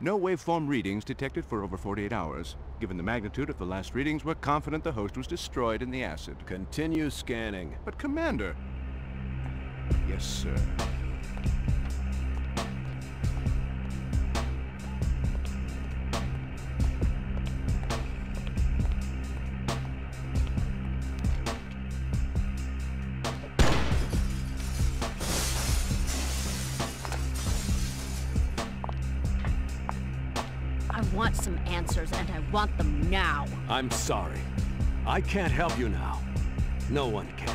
No waveform readings detected for over 48 hours. Given the magnitude of the last readings, we're confident the host was destroyed in the acid. Continue scanning. But Commander... Yes, sir. I'm sorry. I can't help you now. No one can.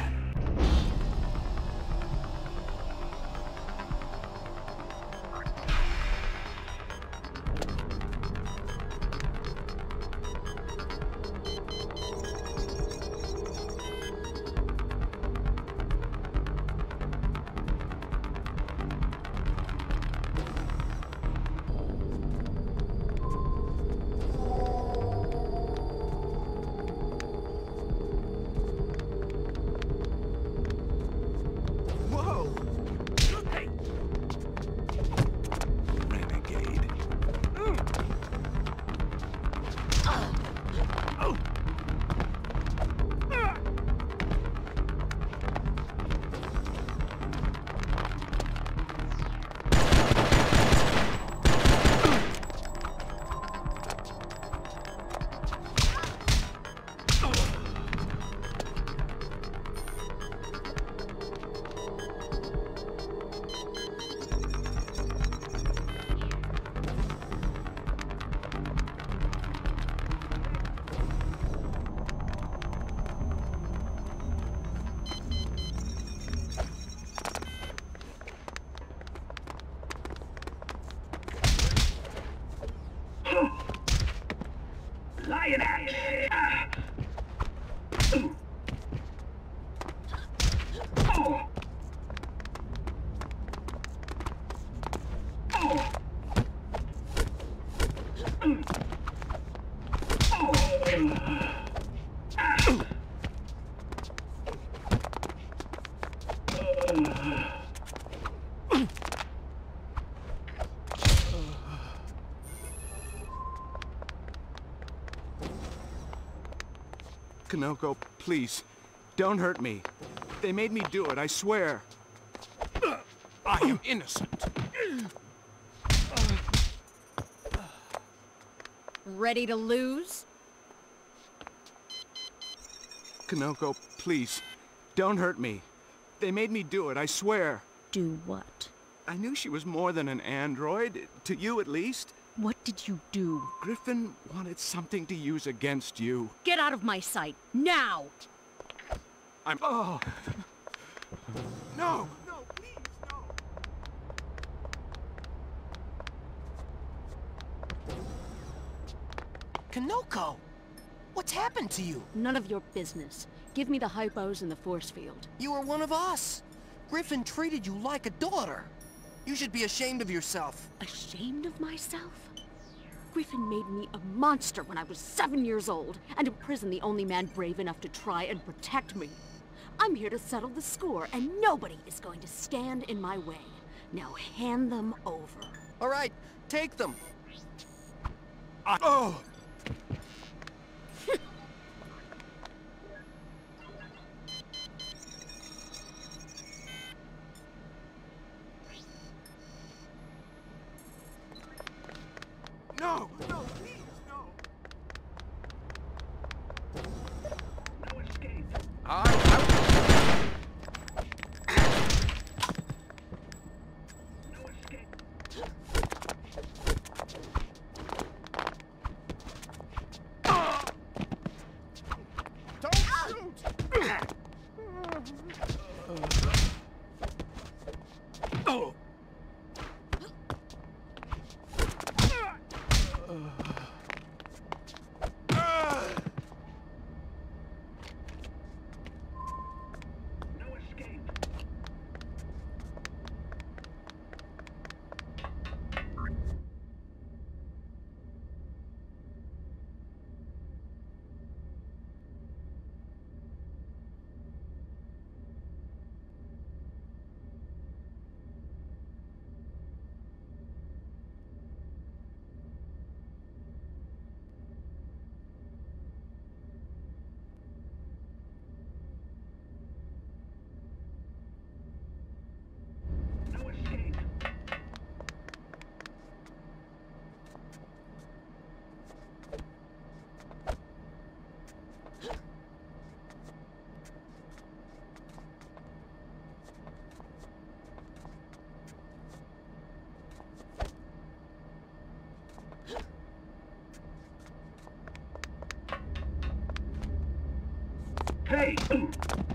Konoko, please. Don't hurt me. They made me do it, I swear. I am innocent. Ready to lose? Konoko, please. Don't hurt me. They made me do it, I swear. Do what? I knew she was more than an android, to you at least. What did you do? Griffin wanted something to use against you. Get out of my sight, now! I'm. Oh! No! No, please, no! Konoko! What's happened to you? None of your business. Give me the hypos and the force field. You are one of us. Griffin treated you like a daughter. You should be ashamed of yourself. Ashamed of myself? Griffin made me a monster when I was seven years old, and imprisoned the only man brave enough to try and protect me. I'm here to settle the score, and nobody is going to stand in my way. Now hand them over. All right, take them. Oh! Thank you.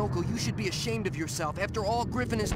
Konoko, you should be ashamed of yourself. After all, Griffin is...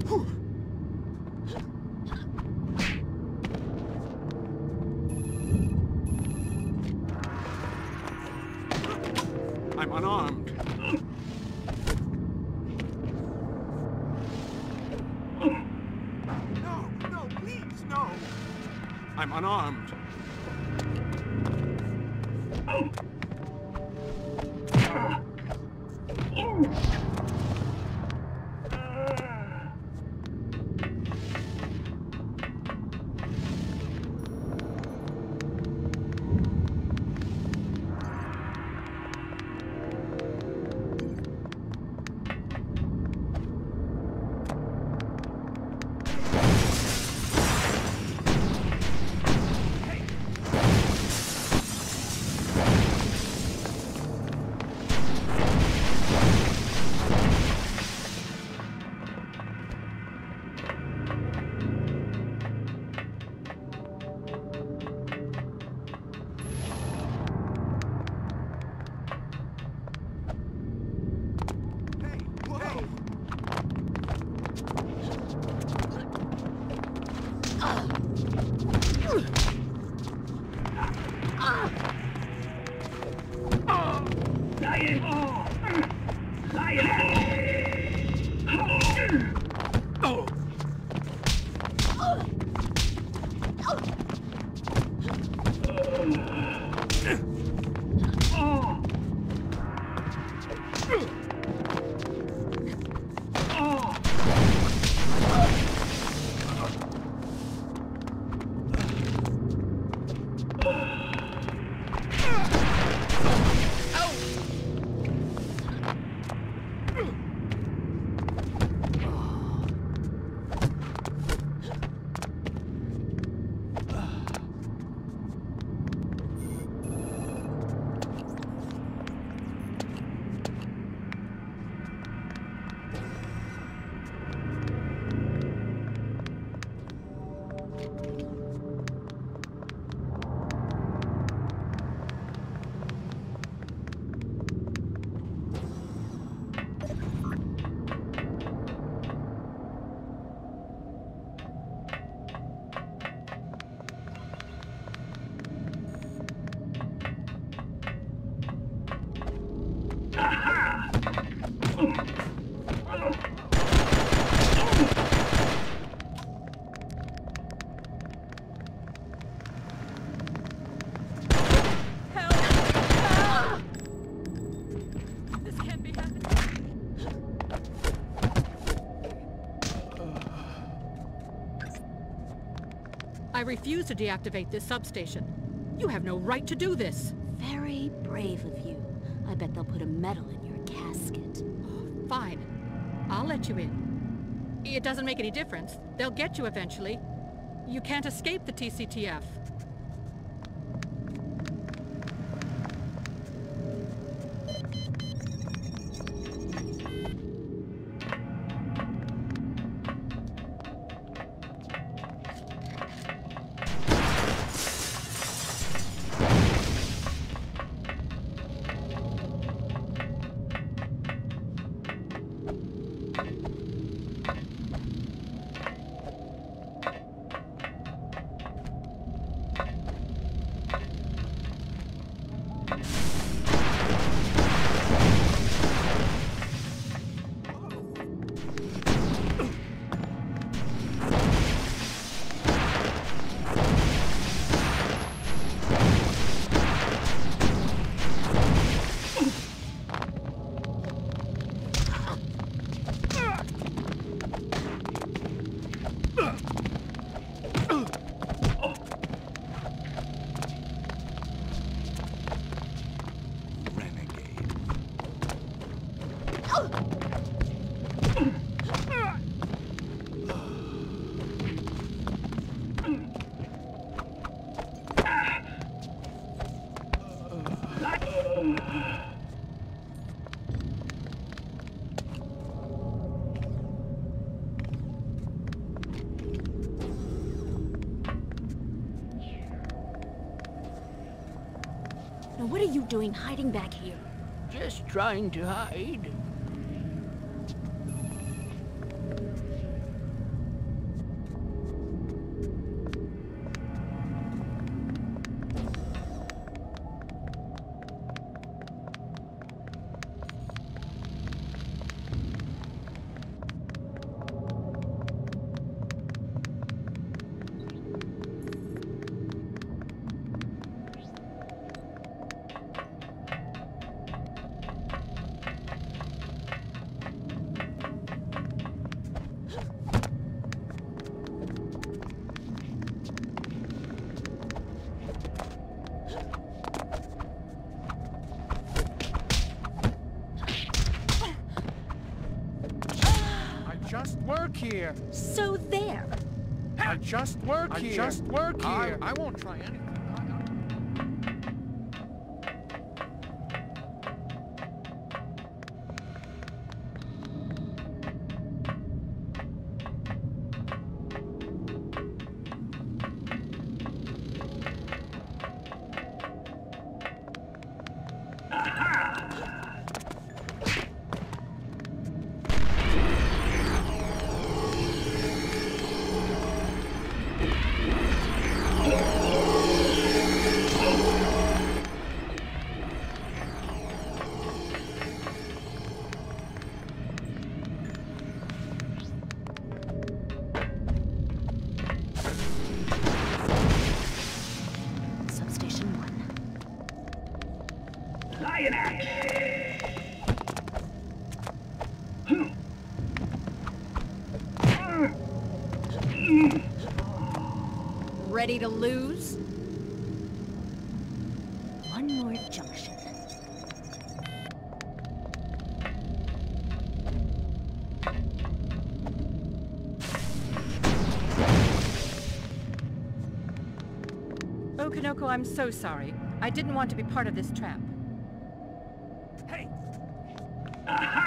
I refuse to deactivate this substation. You have no right to do this. Very brave of you. I bet they'll put a medal in your casket. Oh, fine. I'll let you in. It doesn't make any difference. They'll get you eventually. You can't escape the TCTF. Now, what are you doing hiding back here? Just trying to hide. Here. So there. I just work I here. just work I- here. I, won't try anything. To lose? One more junction. Oh, Konoko, I'm so sorry. I didn't want to be part of this trap. Hey! Aha!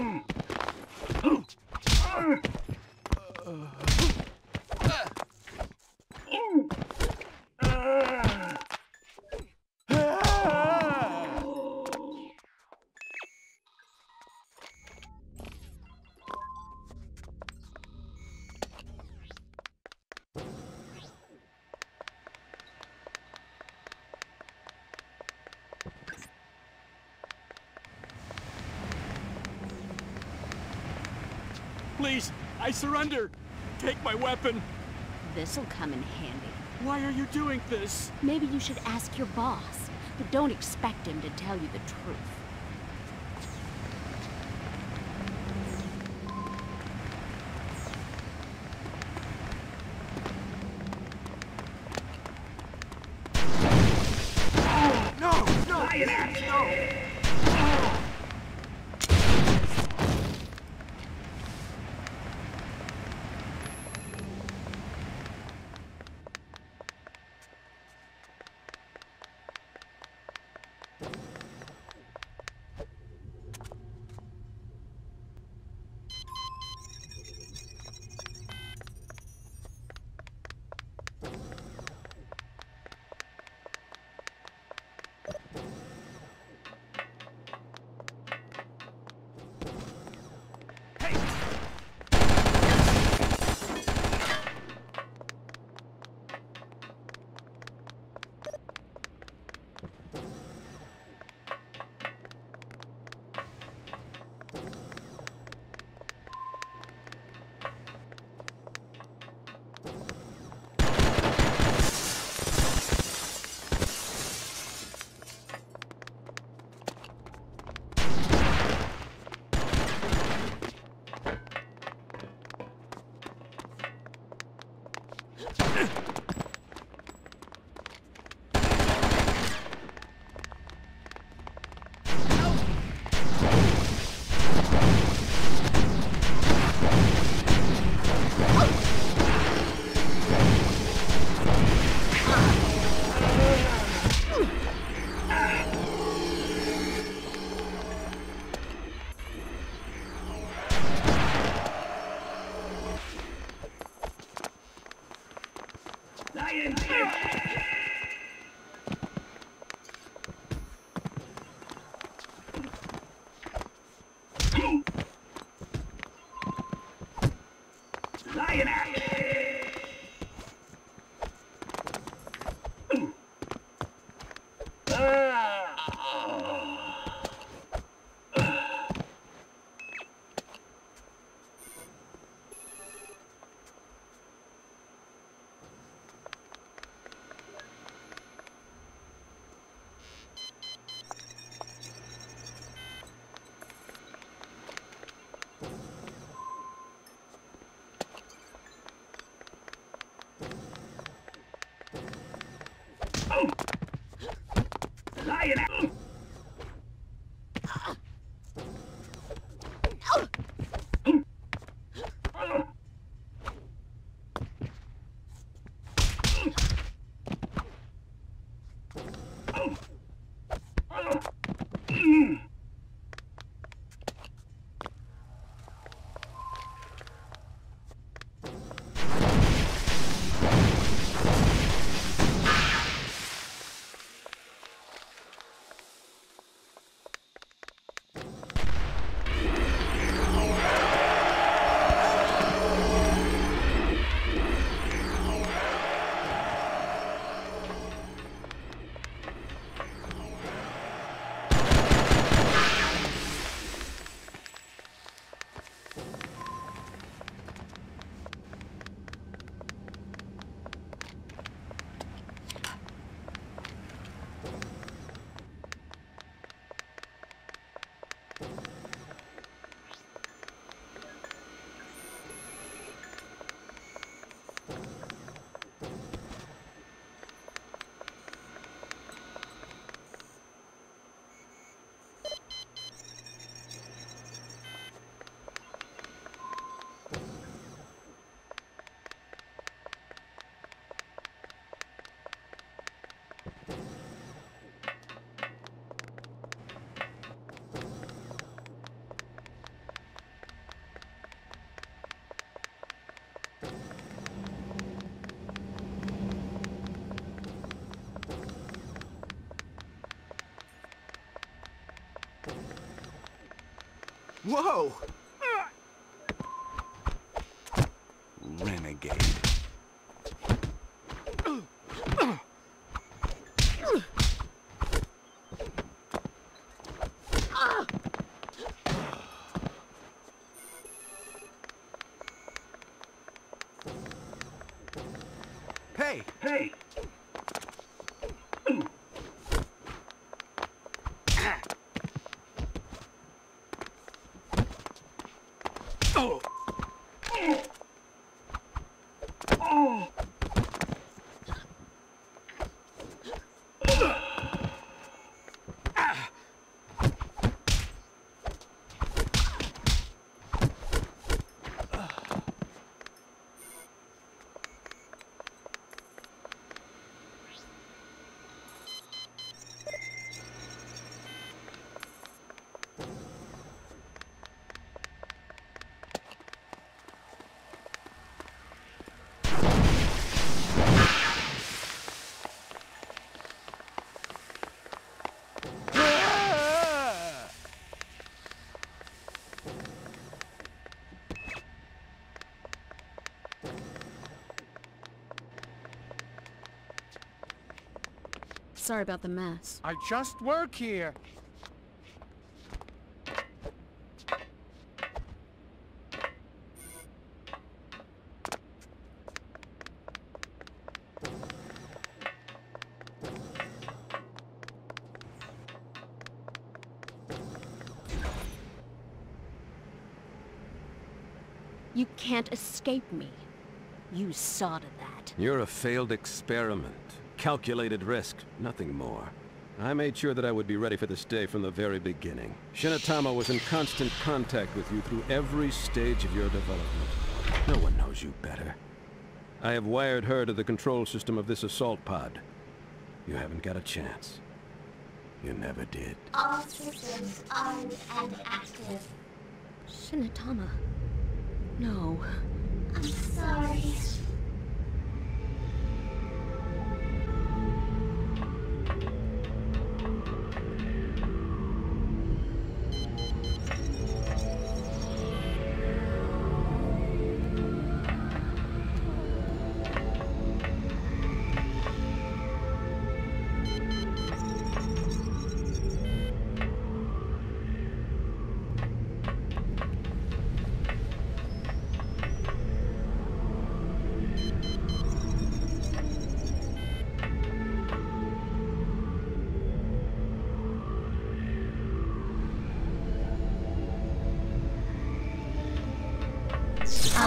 Boom! I surrender. Take my weapon. This'll come in handy. Why are you doing this? Maybe you should ask your boss, but don't expect him to tell you the truth. Oh, no, no, no. Lion fist! Lion Whoa! Renegade. Hey, Hey! Sorry about the mess. I just work here. You can't escape me. You saw to that. You're a failed experiment. Calculated risk, nothing more. I made sure that I would be ready for this day from the very beginning. Shinatama was in constant contact with you through every stage of your development. No one knows you better. I have wired her to the control system of this assault pod. You haven't got a chance. You never did. All systems armed and active. Shinatama. No. I'm sorry.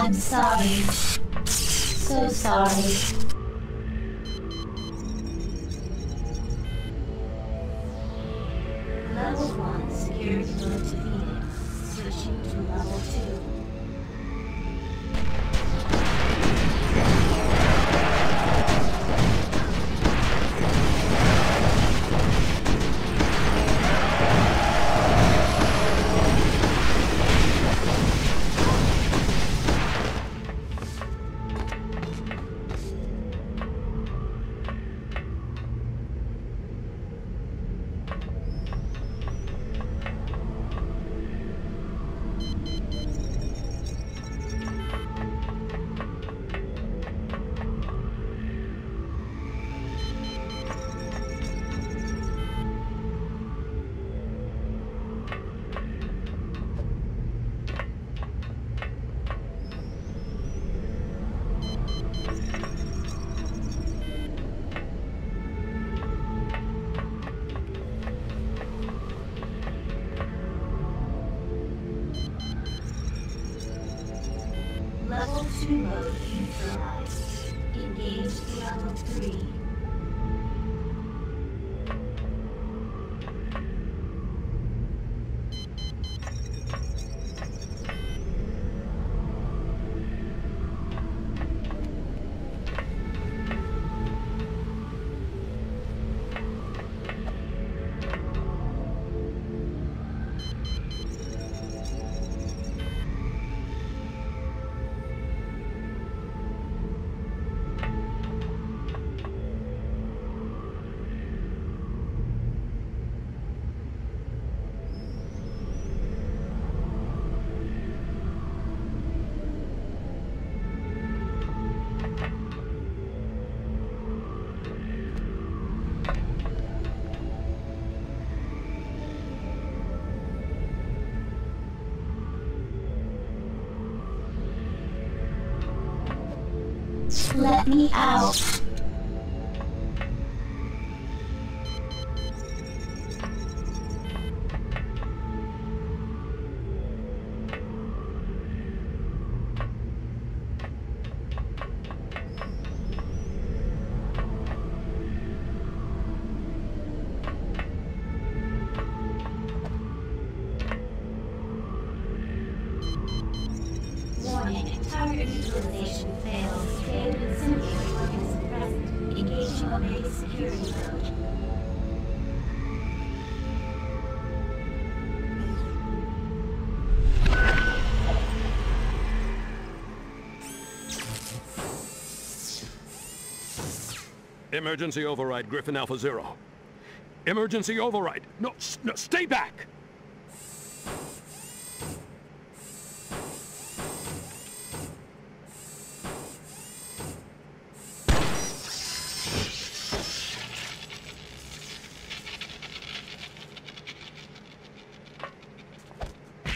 I'm sorry. So sorry. Let me out. Emergency override, Griffin Alpha Zero. Emergency override. No, no, stay back!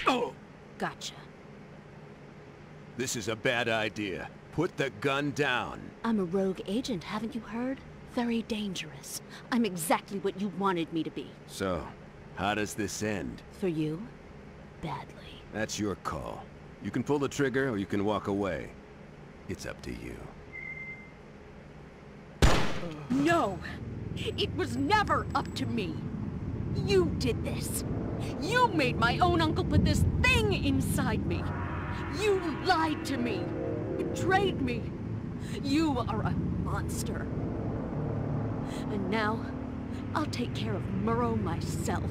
Oh! Gotcha. This is a bad idea. Put the gun down. I'm a rogue agent, haven't you heard? Very dangerous. I'm exactly what you wanted me to be. So, how does this end? For you, badly. That's your call. You can pull the trigger or you can walk away. It's up to you. No! It was never up to me! You did this! You made my own uncle put this thing inside me! You lied to me! Betrayed me! You are a monster! And now, I'll take care of Muro myself.